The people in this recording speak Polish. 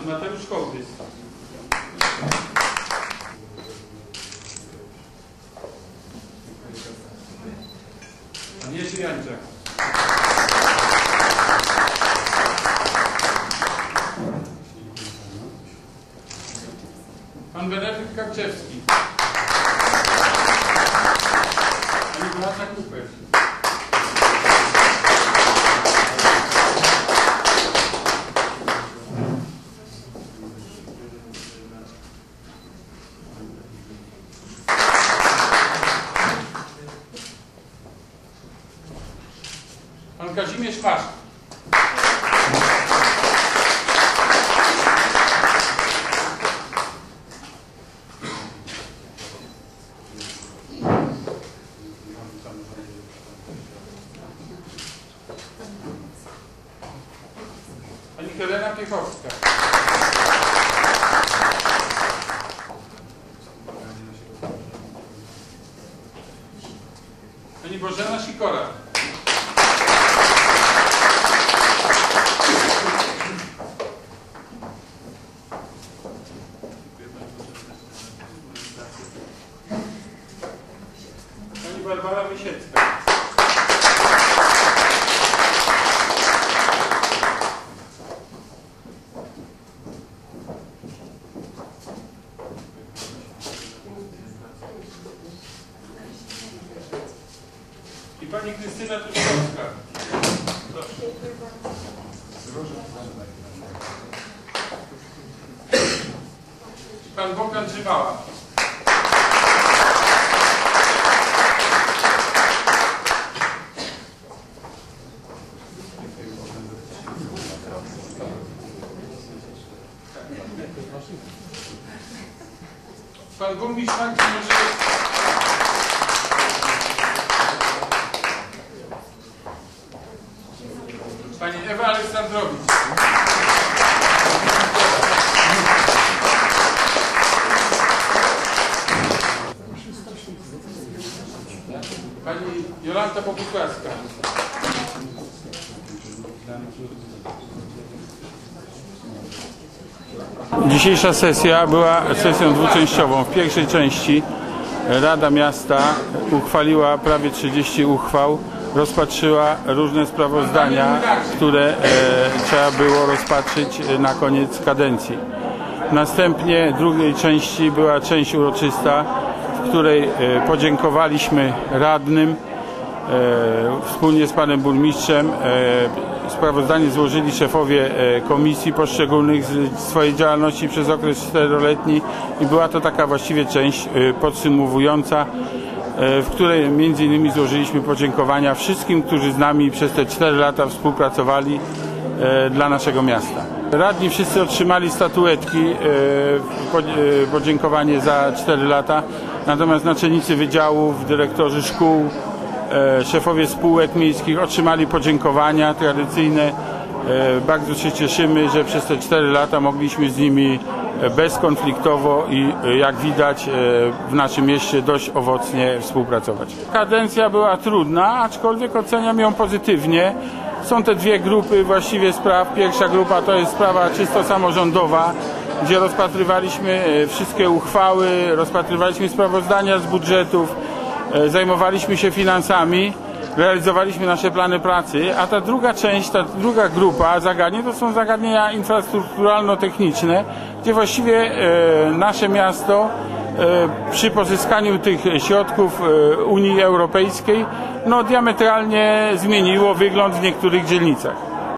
a Mateusz Kołdys. Pan Jerzy Jańczak. Pan Benedykt Karczewski. Pani Beata Kuper. Pan Kazimierz Masz. Pani Helena Piechowska. Pani Bożena Sikora. Pani Barbara Wysiecka. I pani Krystyna Truszkowska. Proszę. I pan Bogdan Trzymała. Pan burmistrz Marcin Mędrzejewski. Pani Ewa Aleksandrowicz. Pani Jolanta Popuklarska. Dzisiejsza sesja była sesją dwuczęściową. W pierwszej części Rada Miasta uchwaliła prawie 30 uchwał, rozpatrzyła różne sprawozdania, które e, trzeba było rozpatrzyć na koniec kadencji. Następnie drugiej części była część uroczysta, w której e, podziękowaliśmy radnym, E, wspólnie z panem burmistrzem e, sprawozdanie złożyli szefowie e, komisji poszczególnych swojej działalności przez okres czteroletni i była to taka właściwie część e, podsumowująca, e, w której między innymi złożyliśmy podziękowania wszystkim, którzy z nami przez te cztery lata współpracowali dla naszego miasta. Radni wszyscy otrzymali statuetki, po- podziękowanie za cztery lata, natomiast naczelnicy wydziałów, dyrektorzy szkół, szefowie spółek miejskich otrzymali podziękowania tradycyjne. E, Bardzo się cieszymy, że przez te 4 lata mogliśmy z nimi e, bezkonfliktowo i e, jak widać e, w naszym mieście dość owocnie współpracować. Kadencja była trudna, aczkolwiek oceniam ją pozytywnie. Są te dwie grupy właściwie spraw. Pierwsza grupa to jest sprawa czysto samorządowa, gdzie rozpatrywaliśmy e, wszystkie uchwały, rozpatrywaliśmy sprawozdania z budżetów, E, zajmowaliśmy się finansami, realizowaliśmy nasze plany pracy, a ta druga część, ta druga grupa zagadnień to są zagadnienia infrastrukturalno-techniczne, gdzie właściwie e, nasze miasto e, przy pozyskaniu tych środków e, Unii Europejskiej no, diametralnie zmieniło wygląd w niektórych dzielnicach.